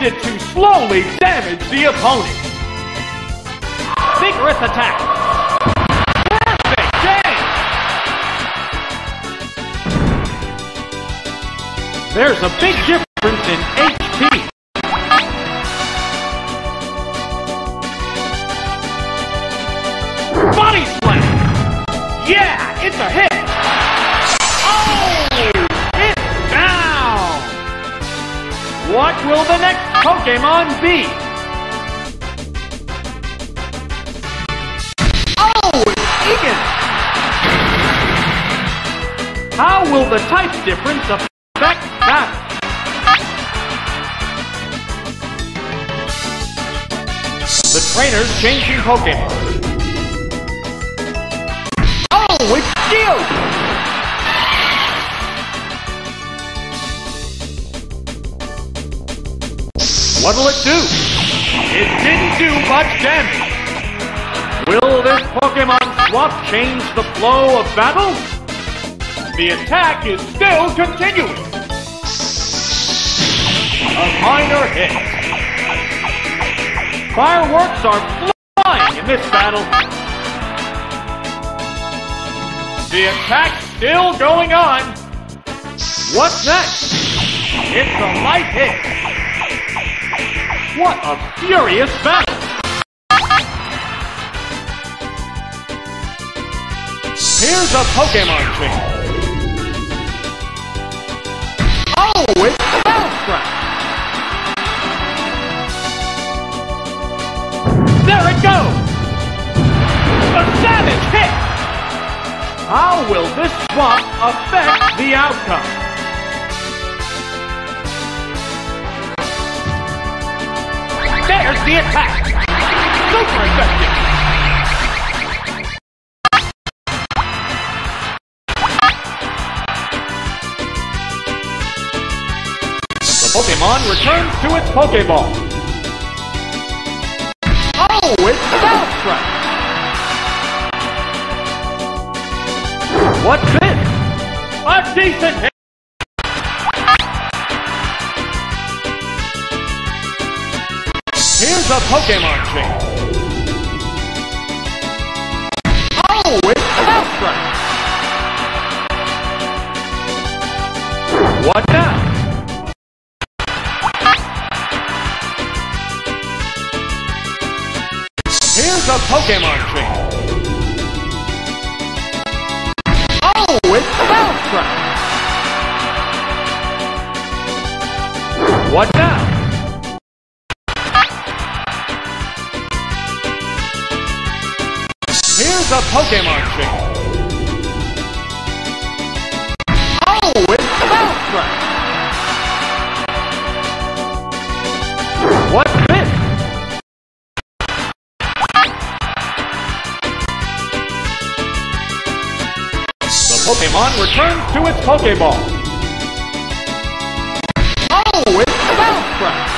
It opted to slowly damage the opponent. Vigorous attack. Perfect game! There's a big difference in HP. Will the next Pokemon be? Oh, it's Ekans! How will the type difference affect that? The trainer's changing Pokemon. Oh, it's Geodude! What'll it do? It didn't do much damage. Will this Pokemon swap change the flow of battle? The attack is still continuing. A minor hit. Fireworks are flying in this battle. The attack's still going on. What's next? It's a light hit. What a furious battle! Here's a Pokemon change. Oh, it's Bellsprout! There it goes! A savage hit! How will this swap affect the outcome? There's the attack! Super effective! The Pokemon returns to its Pokeball. Oh, it's Bellsprout! What's this? A decent hit! Here's a Pokemon change. Oh, it's Bellsprout! What now? Here's a Pokemon change. Oh, it's Bellsprout! What now? A Pokemon change. Oh, it's! What's this? The Pokemon returns to its Pokeball. Oh, it's Bellsprout!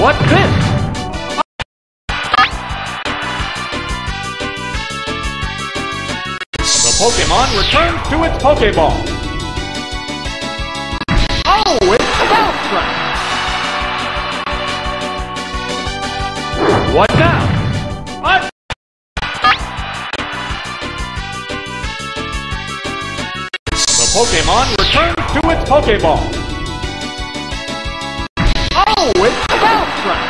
What's this? Pokemon returns to its Pokeball. Oh, it's Bellsprout! What now? A The Pokemon returns to its Pokeball. Oh, it's Bellsprout!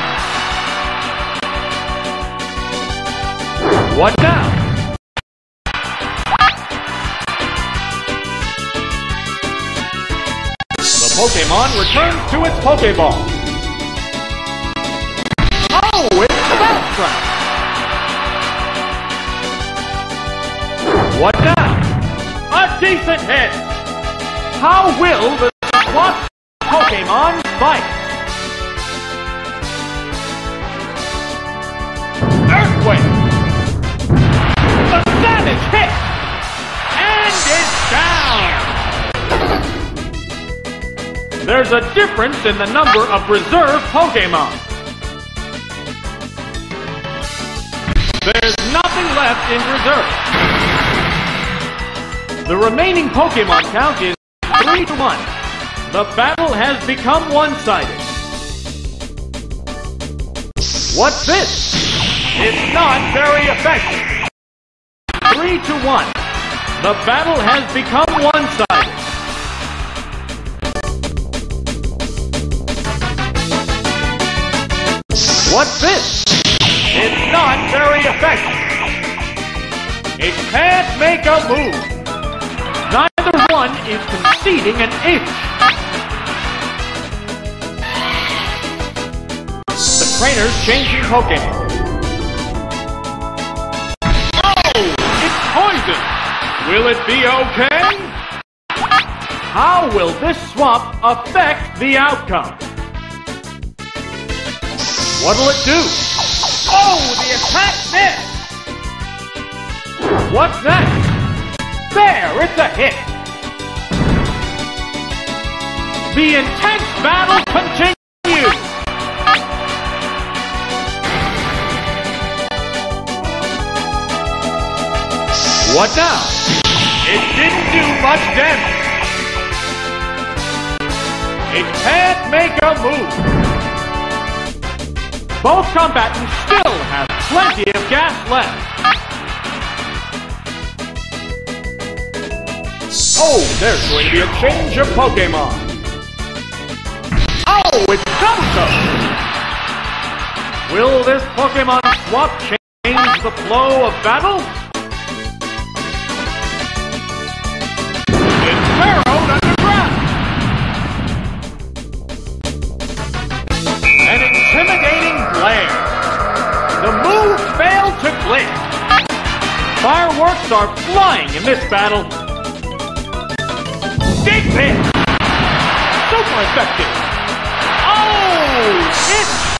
What now? Pokemon returns to its Pokeball. Oh, it's Bellsprout! What now? A decent hit! How will the SWAT Pokemon fight? Earthquake! The savage hit! And it's down! There's a difference in the number of reserve Pokemon. There's nothing left in reserve. The remaining Pokemon count is 3 to 1. The battle has become one-sided. What's this? It's not very effective. 3 to 1. The battle has become one-sided. What's this? It's not very effective. It can't make a move. Neither one is conceding an inch. The trainer's changing Pokemon. Oh, it's poison. Will it be okay? How will this swap affect the outcome? What'll it do? Oh, the attack missed! What's that? There, it's a hit! The intense battle continues! What now? It didn't do much damage. It can't make a move. Both combatants still have plenty of gas left. Oh, there's going to be a change of Pokemon. Oh, it's Dumbo! Will this Pokemon swap change the flow of battle? Glare. Failed to click. Fireworks are flying in this battle. Big hit! Super effective! Oh! It's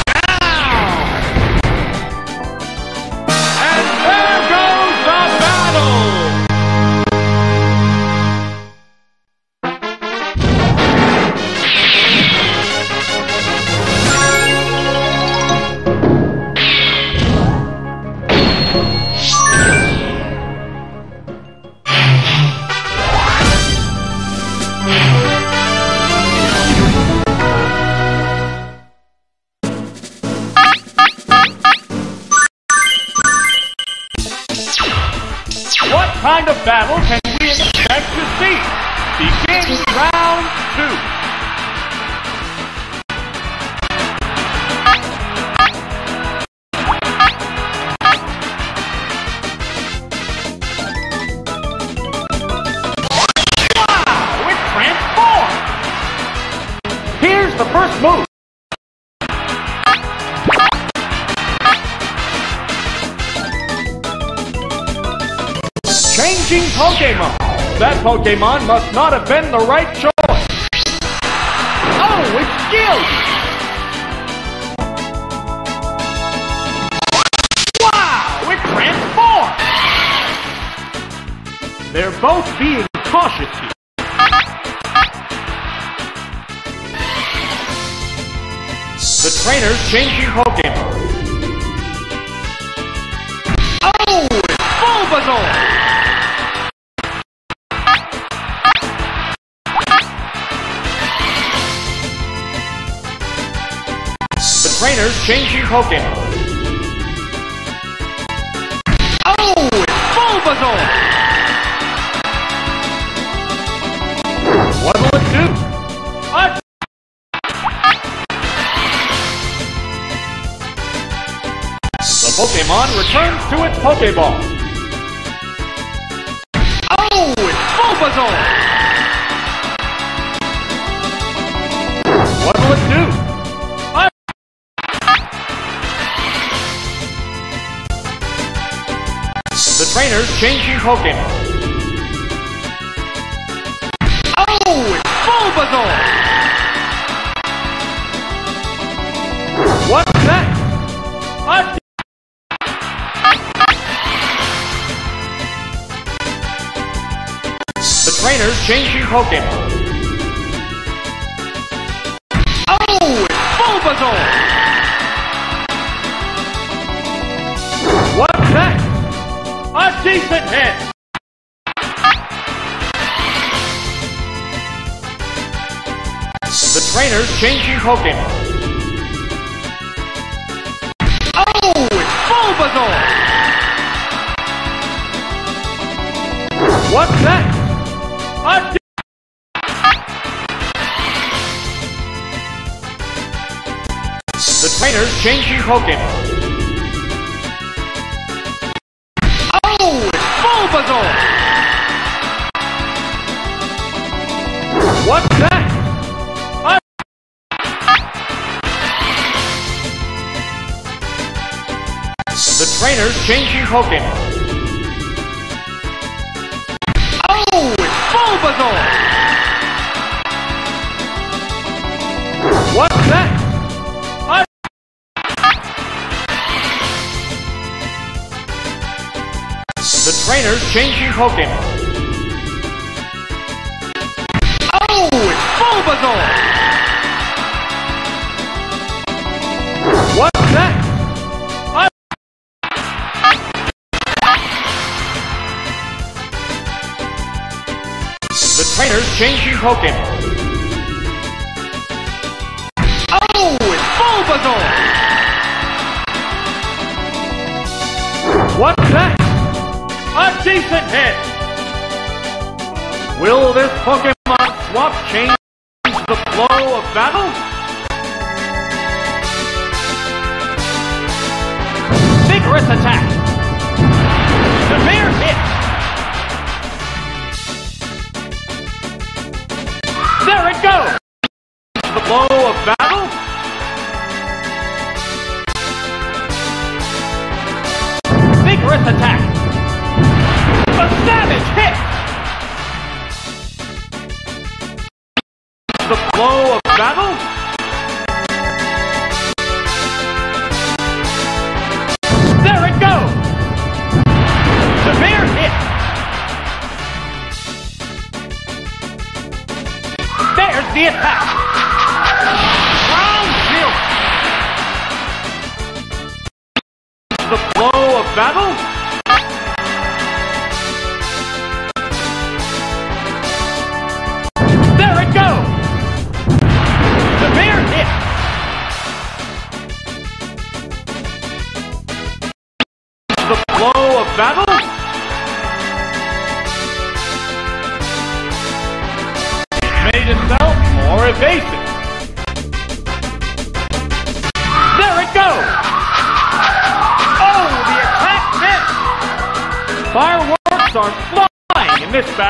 Changing Pokemon. That Pokemon must not have been the right choice. Oh, it's Gildy! Wow, it transformed! They're both being cautious here. The trainer's changing Pokemon. Changing Pokemon. Oh, it's Bulbasaur! What will it do? A the Pokemon returns to its Pokeball. Oh, it's Bulbasaur! Trainer's changing Pokemon. Oh, it's Bulbasaur! What's that? A The trainer's changing Pokemon. Oh, it's Bulbasaur! Decent! The trainer's changing Pokemon. Oh, it's Bulbasaur! What's that? A The trainer's changing Pokemon. Trainer's changing Pokemon. Oh, it's Bulbasaur! What's that? The trainer's changing Pokemon. Oh, it's Bulbasaur! Changing Pokemon. Oh, it's Bulbasaur! What's that? A decent hit! Will this Pokemon swap change the flow of battle? Vigorous attack! Severe There it goes! The blow of battle? Vigorous attack! A savage hit! The flow of battle? There's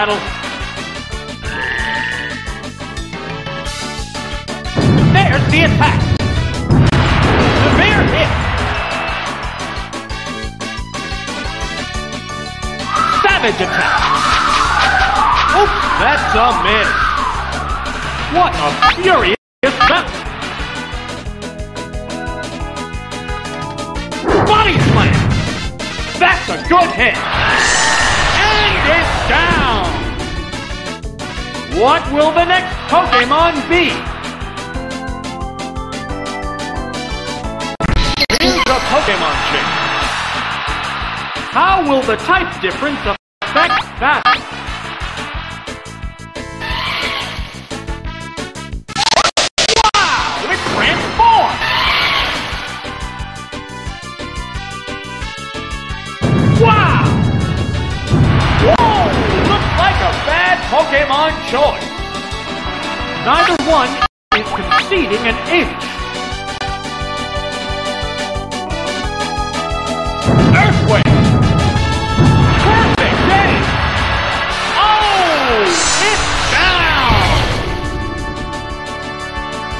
battle. There's the attack! Severe hit! Savage attack! Oops, that's a miss! What a furious bout! Body slam! That's a good hit! And it's down! What will the next Pokemon be? Here's a Pokemon chick. How will the type difference affect battle? Pokemon choice. Neither one is conceding an inch. Earthquake! Perfect game! Oh! It's down!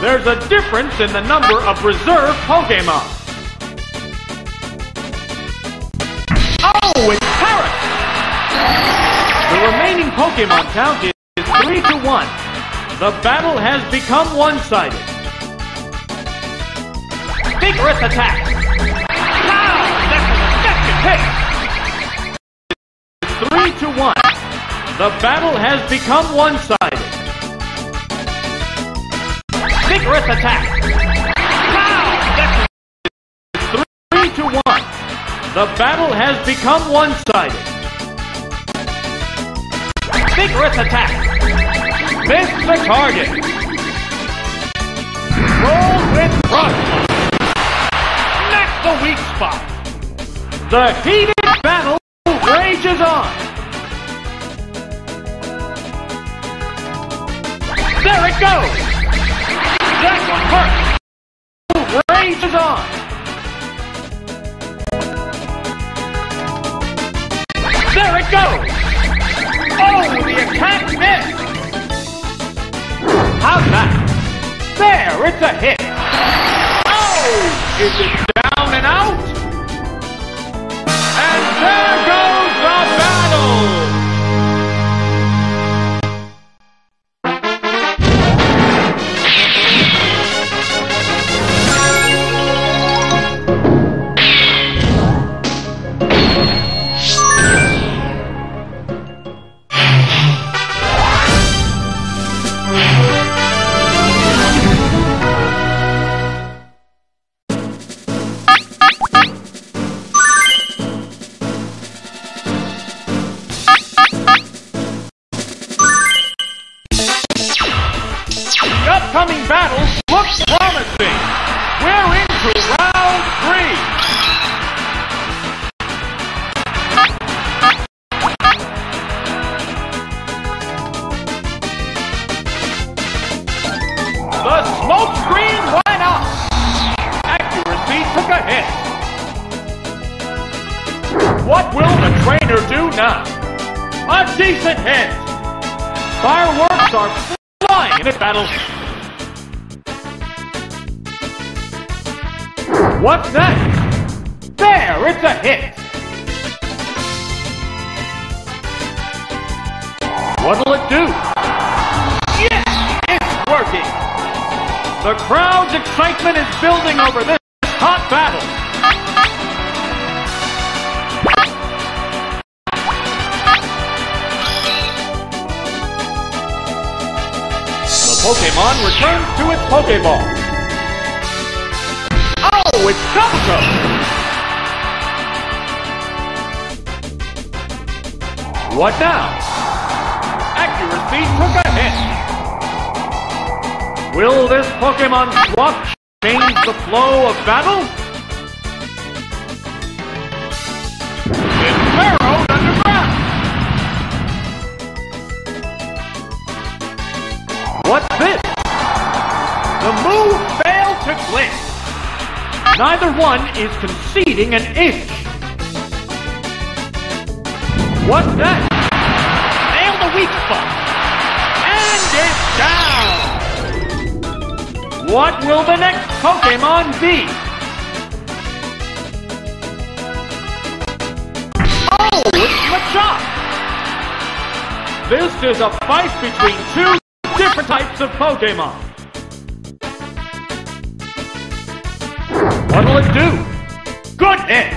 There's a difference in the number of reserve Pokemon. Remaining Pokemon count is 3 to 1. The battle has become one-sided. Vigorous attack! Pow! That's an effective hit! Three to one. The battle has become one-sided. Vigorous attack! Pow! That's an three to one. The battle has become one-sided. Vigorous attack! Miss the target! Roll with crush! Smack the weak spot! The heated battle rages on! There it goes! That one hurt! Rages on! There it goes! Oh, the attack missed! How's that? There, it's a hit! Oh! Is it down and out? And there goes decent hit. Fireworks are flying in this battle. What's that? There, it's a hit. What'll it do? Yes, it's working. The crowd's excitement is building over this hot battle. Pokemon returns to its Pokeball. Oh, it's Gumshoe! What now? Accuracy took a hit. Will this Pokemon swap change the flow of battle? What's this? The move failed to click. Neither one is conceding an inch. What's that? Nail the weak spot. And it's down. What will the next Pokemon be? Oh, it's Machop. This is a fight between two different types of Pokemon. What'll it do? Good hit!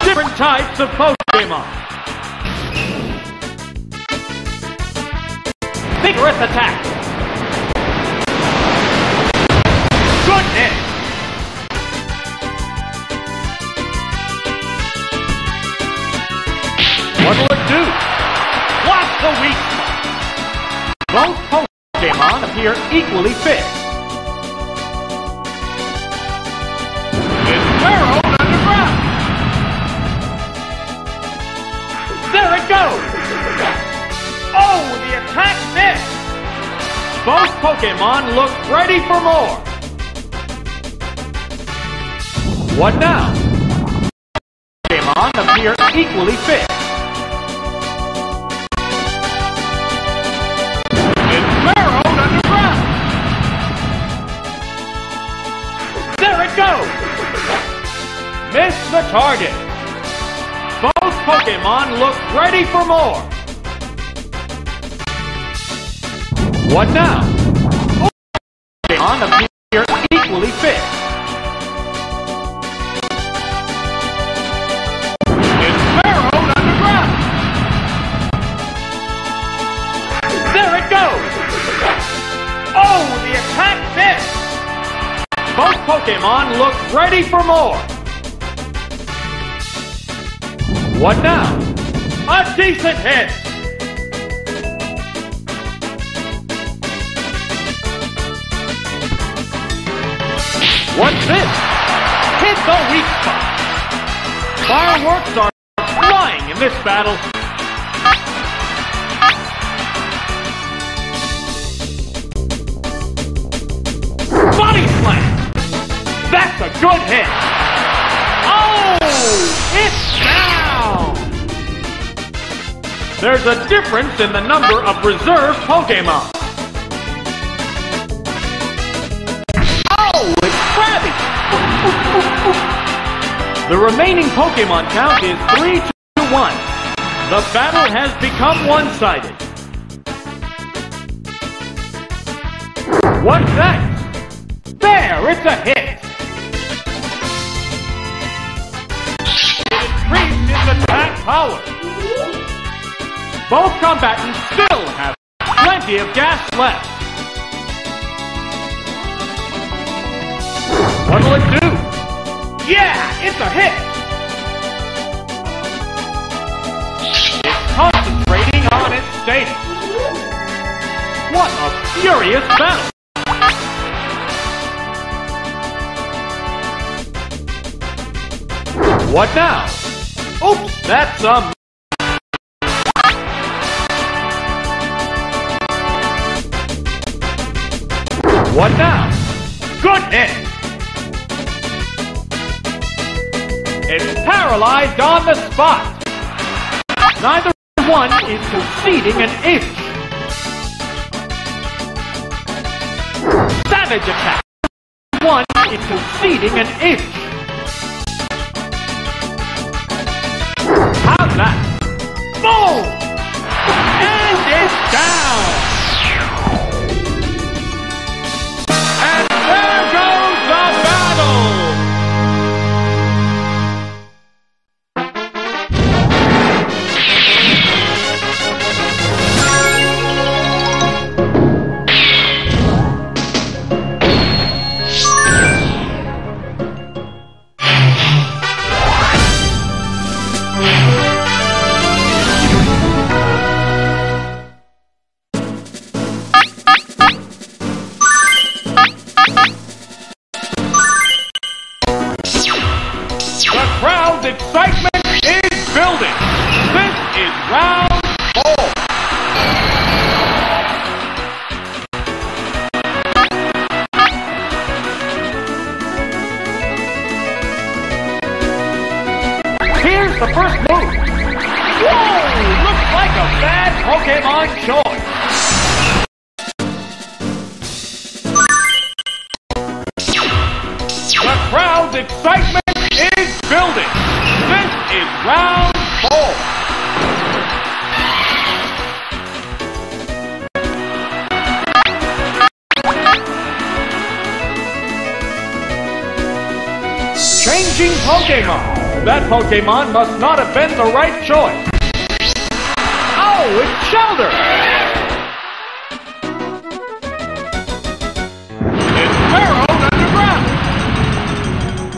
Different types of Pokemon. Vigorous attack. Good hit! What'll it Both Pokemon appear equally fit. It's burrowed underground! There it goes! Oh, the attack missed! Both Pokemon look ready for more! What now? Pokemon appear equally fit. The target. Both Pokemon look ready for more. What now? Pokemon appear equally fit. It's burrowed underground. There it goes. Oh, the attack missed. Both Pokemon look ready for more. What now? A decent hit. What's this? Hit the weak spot. Fireworks are flying in this battle. Body slam. That's a good hit. There's a difference in the number of reserve Pokemon. Oh, it's Krabby! The remaining Pokemon count is 3 to 1. The battle has become one-sided. What's that? There, it's a hit! It increased its attack power. Both combatants still have plenty of gas left. What'll it do? Yeah, it's a hit! It's concentrating on its status. What a furious battle! What now? Oops, that's a What now? Good hit! It's paralyzed on the spot. Neither one is conceding an inch. Savage attack. One is conceding an inch. How's that? Boom! And it's down! Excitement is building. This is round four. Changing Pokemon. That Pokemon must not have been the right choice. Oh, it's Shellder.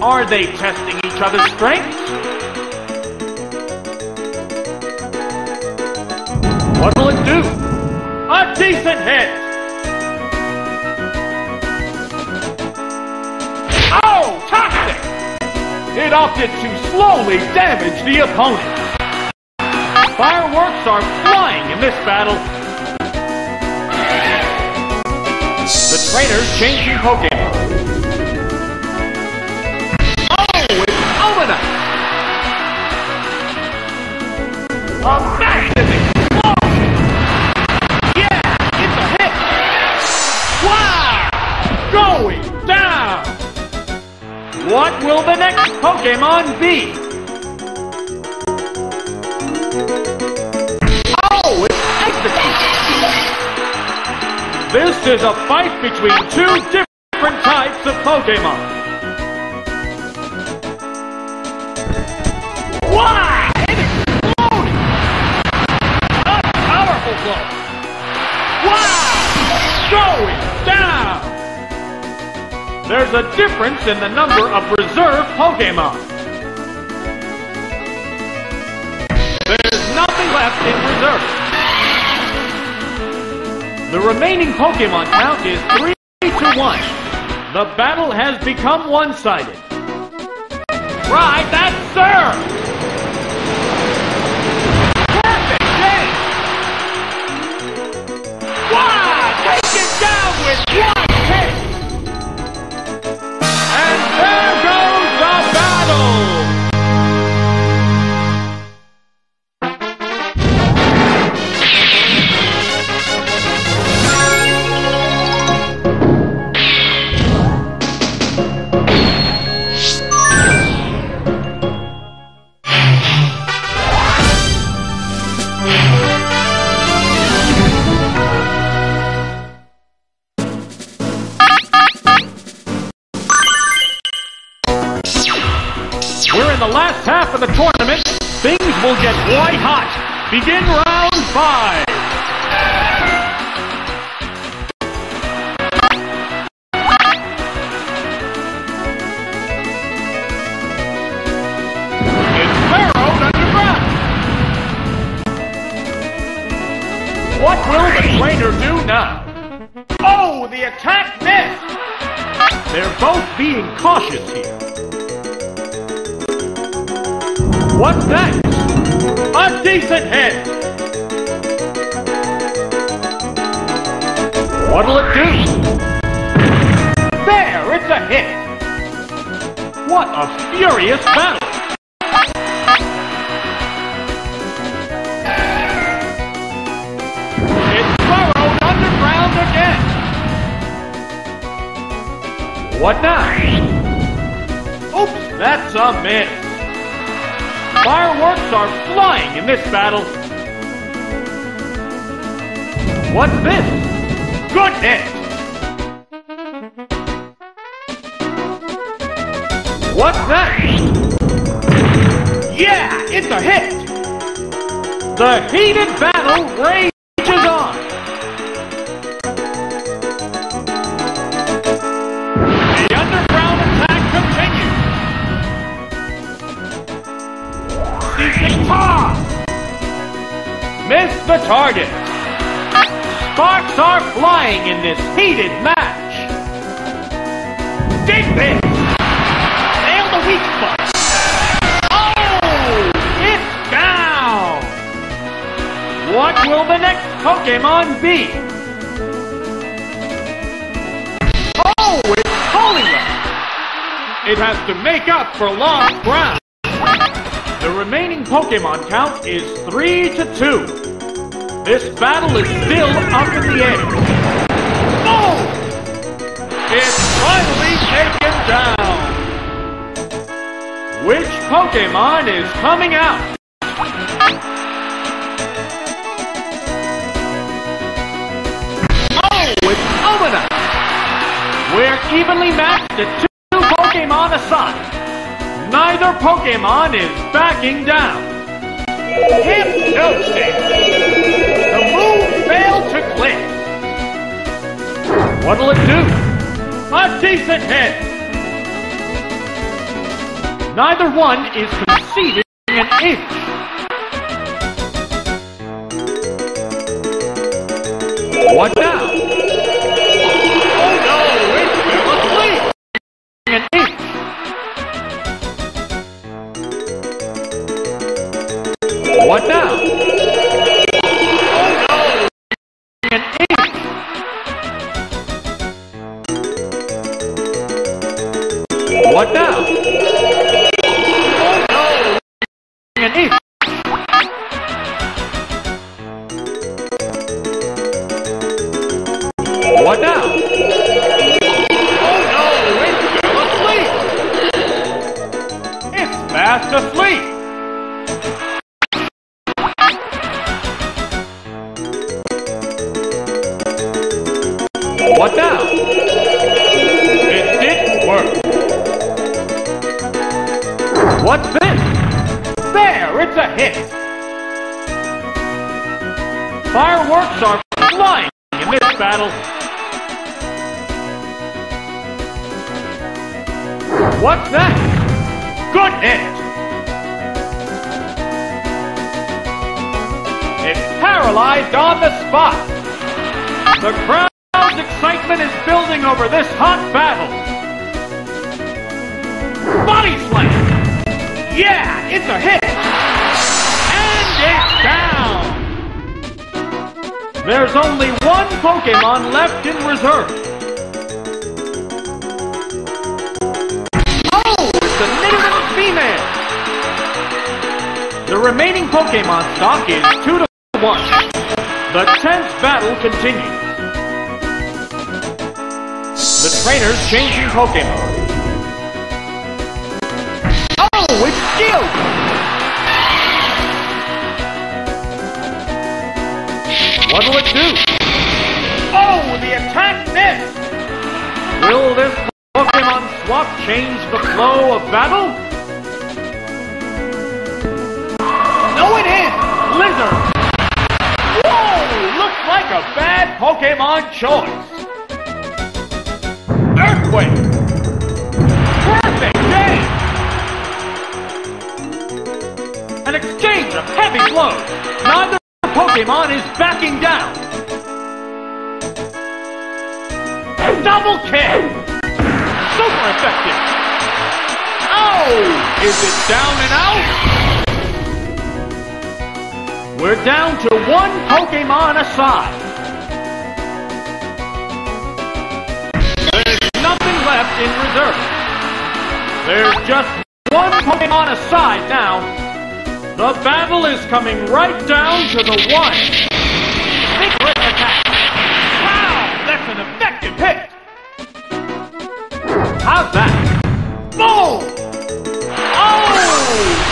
Are they testing each other's strength? What'll it do? A decent hit! Oh, toxic! It opted to slowly damage the opponent. Fireworks are flying in this battle. The trainer's changing Pokemon. A massive! Yeah, it's a hit! Wow! Going down! What will the next Pokemon be? Oh, it's Exeggcute! This is a fight between two different types of Pokemon. Wow! Wow! Going down! There's a difference in the number of reserve Pokemon. There's nothing left in reserve. The remaining Pokemon count is 3 to 1. The battle has become one-sided. Right, that's sir! With one hit! And there white hot. Begin round five. It's underground. What will the trainer do now? Oh, the attack missed. They're both being cautious here. What's next? A decent hit! What'll it do? There, it's a hit! What a furious battle! It's burrowed underground again! What now? Oops, that's a miss! Fireworks are flying in this battle. What's this? Goodness! What's that? Yeah, it's a hit! The heated battle rages Target! Sparks are flying in this heated match! Dig this! Nail the weak spot! Oh! It's down! What will the next Pokemon be? Oh, it's Poliwrath! It has to make up for lost ground. The remaining Pokemon count is 3 to 2. This battle is still up in the air. Oh! It's finally taken down. Which Pokemon is coming out? Oh, it's Omanyte! We're evenly matched at two Pokemon aside. Neither Pokemon is backing down. Hypnosis! To click. What'll it do? A decent hit! Neither one is conceding an inch. What now? Fireworks are flying in this battle. What's that? Good hit. It's paralyzed on the spot. The crowd's excitement is building over this hot battle. Body slam. Yeah, it's a hit. There's only one Pokemon left in reserve. Oh, it's Nidoran female. The remaining Pokemon stock is 2 to 1. The tense battle continues. The trainers changing Pokemon. Oh, it's Geodude! What'll it do? Oh, the attack missed! Will this Pokemon swap change the flow of battle? No, it is! Lizard! Whoa! Looks like a bad Pokemon choice! Earthquake! Perfect game! An exchange of heavy blows! Neither Pokemon is backing down! Double kick! Super effective! Oh! Is it down and out? We're down to one Pokemon aside. There's nothing left in reserve. There's just one Pokemon aside now. The battle is coming right down to the wire. Secret attack. Wow, that's an effective hit. How's that? Boom! Oh,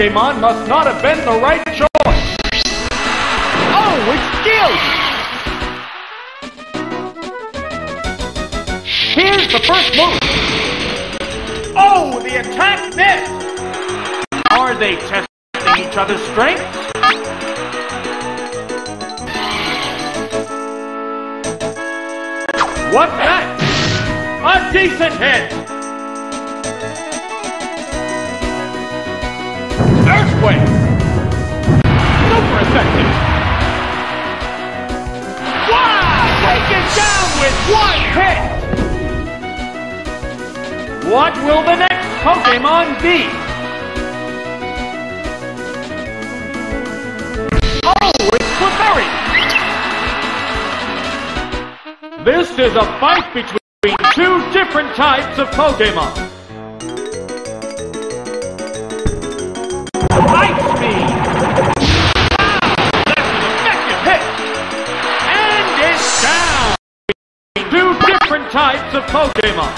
Pokemon must not have been the right choice! Oh, it's Geodude! Here's the first move. Oh, the attack missed. Are they testing each other's strength? What's that? A decent hit. Effective. Wow! Taken down with one hit. What will the next Pokemon be? Oh, it's Clefairy! This is a fight between two different types of Pokemon. Ice Speed! Two different types of Pokemon.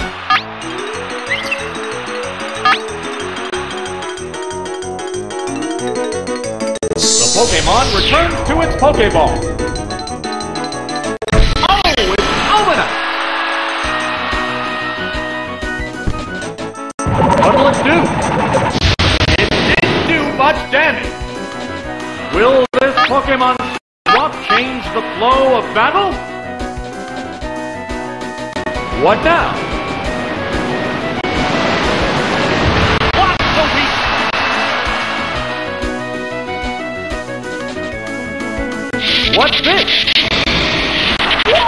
The Pokemon returns to its Pokeball. Oh, it's Omanyte! What will it do? It didn't do much damage. Will this Pokemon swap change the flow of battle? What now? What's this? Whoa!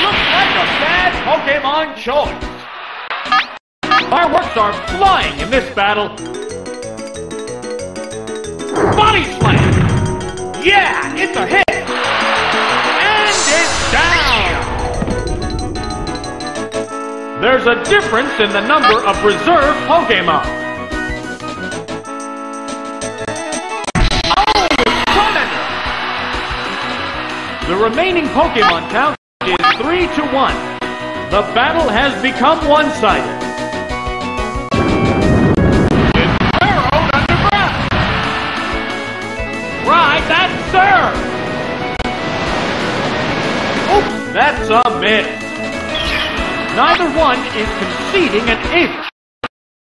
Looks like a bad Pokemon choice. Fireworks are flying in this battle. Body slam! Yeah, it's a hit! And it's There's a difference in the number of reserve Pokemon. Oh, The remaining Pokemon count is 3 to 1. The battle has become one-sided. Right, that's serve. Oops, that's a miss. Neither one is conceding an inch.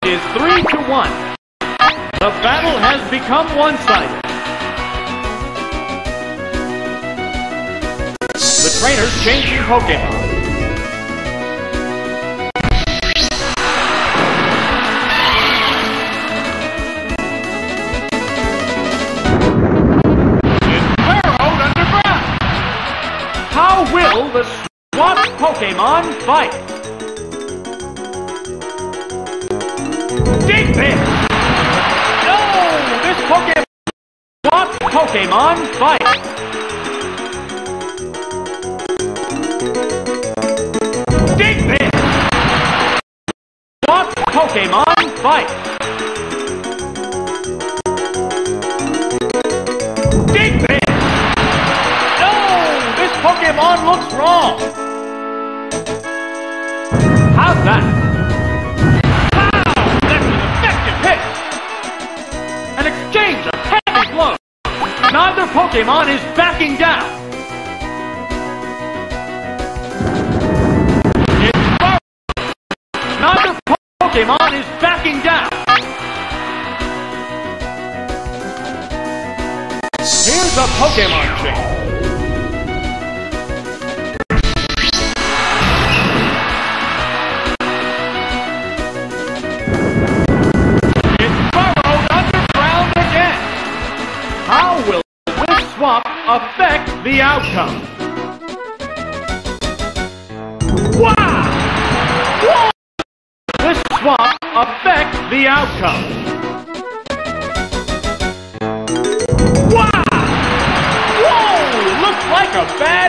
It is 3 to 1. The battle has become one-sided. The trainer's changing Pokemon. How will the swap Pokemon fight?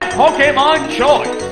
Pokemon choice.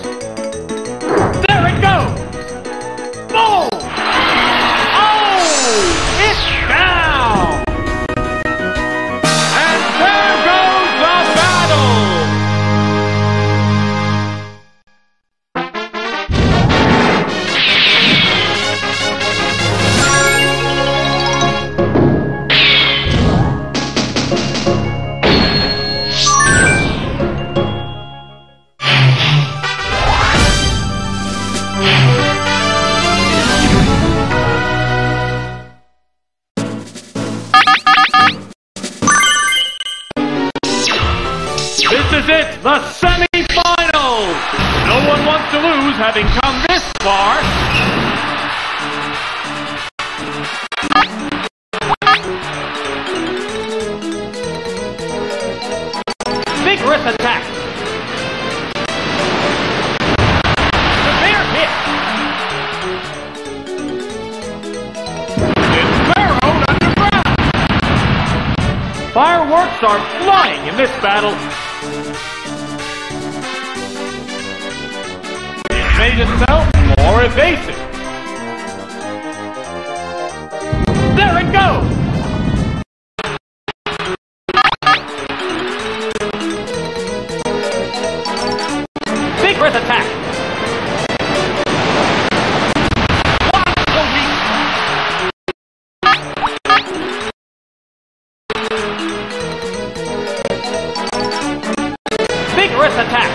Attack.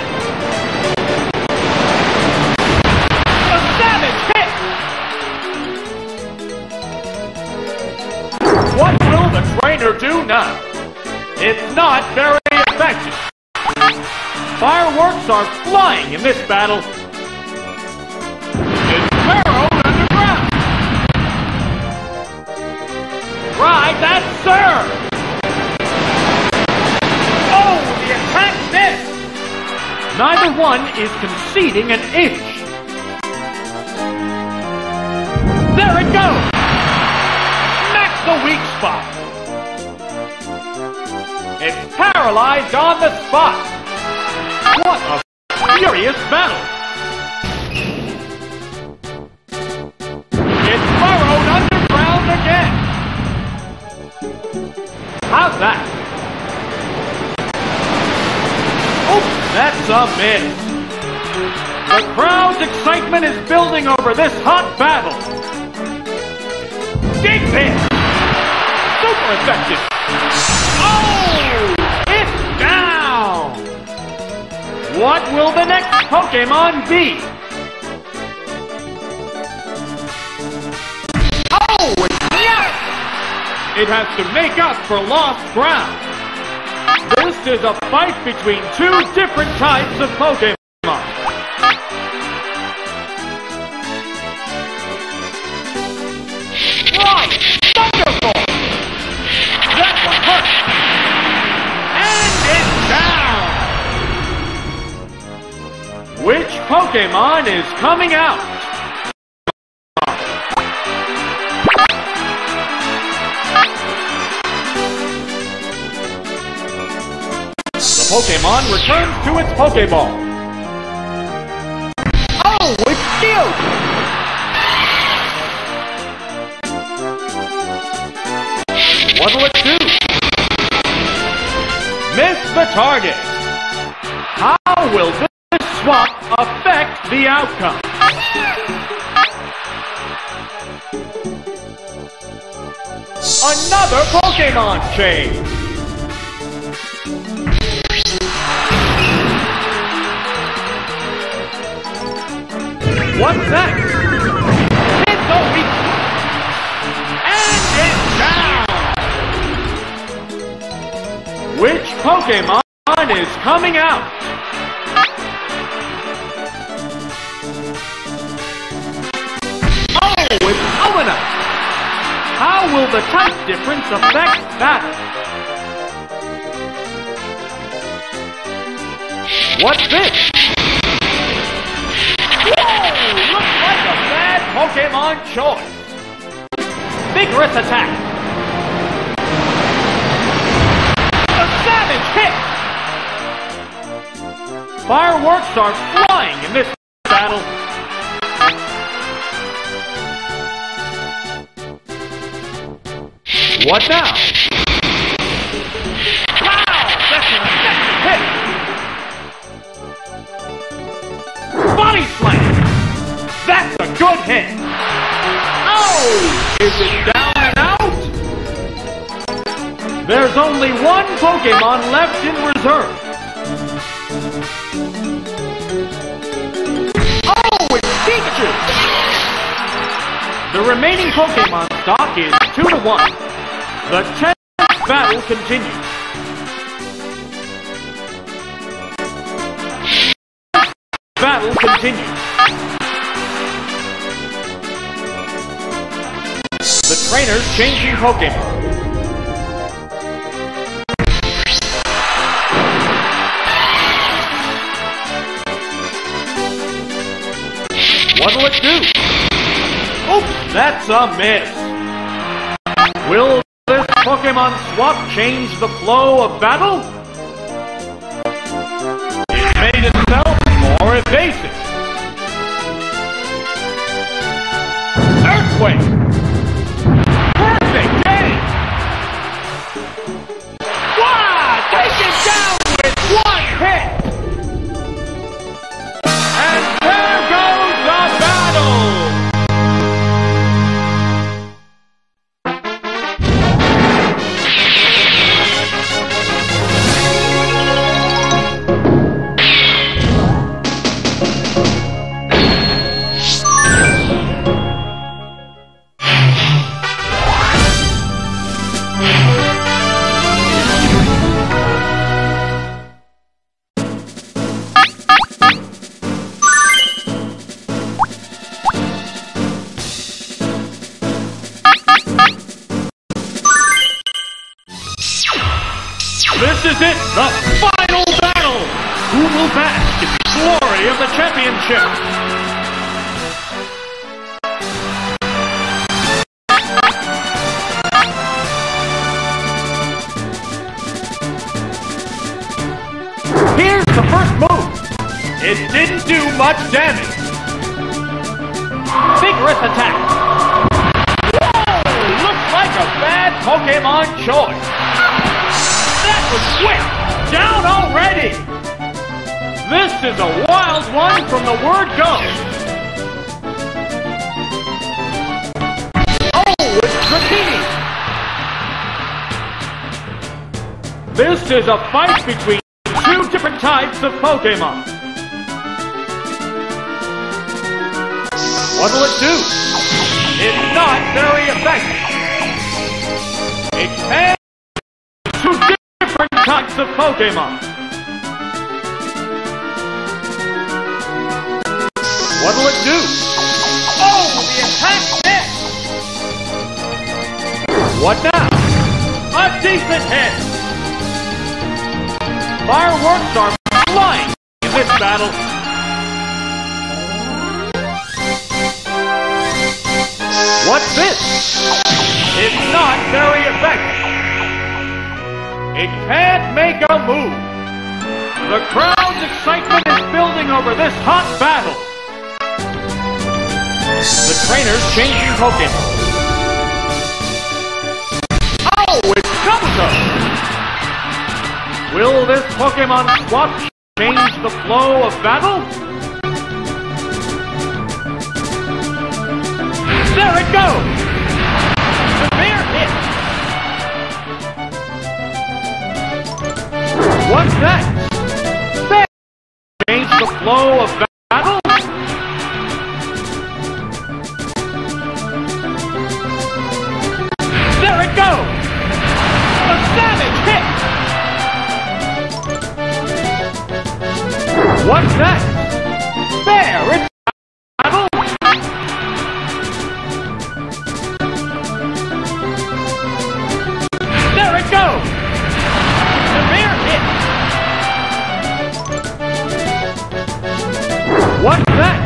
A savage hit. What will the trainer do now? It's not very effective. Fireworks are flying in this battle. One is conceding an inch. There it goes. Smack the weak spot. It's paralyzed on the spot. What a furious battle! It's burrowed underground again. How's that? That's a miss. The crowd's excitement is building over this hot battle. Dig! Super effective! Oh! It's down! What will the next Pokemon be? Oh, yes! It has to make up for lost ground. This is a fight between two different types of Pokemon. Right! Thunderbolt! That one hurt! And it's down! Which Pokemon is coming out? Pokemon returns to its Pokeball. Oh, it's Geodude! What'll it do? Miss the target. How will this swap affect the outcome? Another Pokemon change. What's that? It's a weak. And it's down. Which Pokemon is coming out? Oh, it's Omanyte. How will the type difference affect battle? What's this? Looks like a bad Pokemon choice. Vigorous attack. A savage hit. Fireworks are flying in this battle. What now? Is it down and out? There's only one Pokemon left in reserve. Oh, it's Pikachu! The remaining Pokemon stock is 2 to 1. The tenth battle continues. Battle continues. The trainer's changing Pokemon. What'll it do? Oops, that's a miss. Will this Pokemon swap change the flow of battle? It made itself more evasive. Earthquake! Fight between two different types of Pokemon. What'll it do? It's not very effective. It can two different types of Pokemon. What'll it do? Oh, the attack hit! What now? A decent hit! Fireworks are flying in this battle. What's this? It's not very effective. It can't make a move. The crowd's excitement is building over this hot battle. The trainer's changing Pokemon. Oh, it's Kabuto! Will this Pokemon swap change the flow of battle? There it goes! Severe hit! What's that? Change the flow of battle? What's that? There, it's. There it goes. What's that?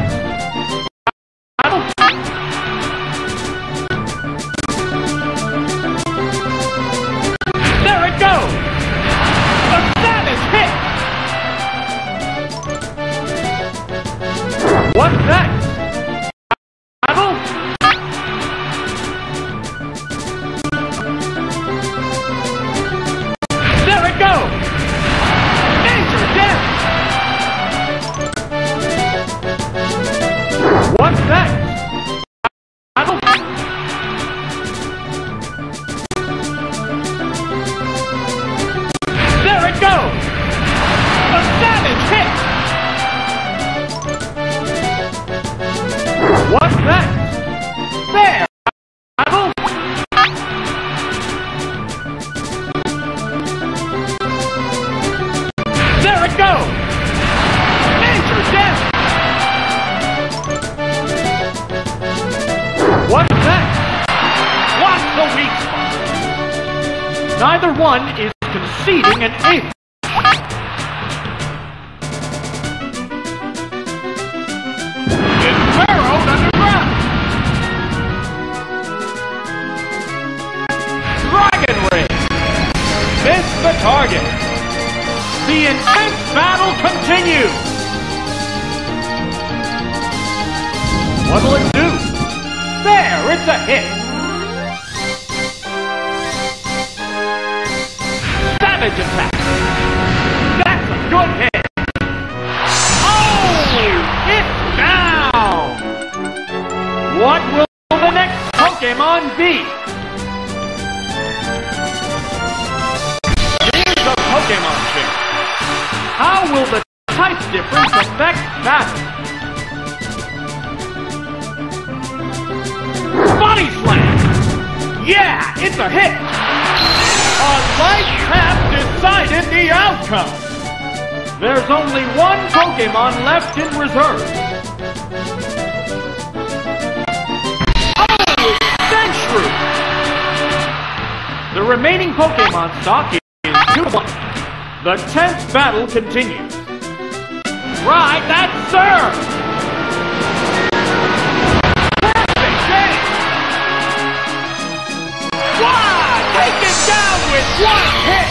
Difference affect battle? Body slam! Yeah, it's a hit! A light tap decided the outcome. There's only one Pokemon left in reserve. Oh, Sandshrew! The remaining Pokemon stock is 2-1. The tenth battle continues. Right, that's game! Wow! Taken down with one hit!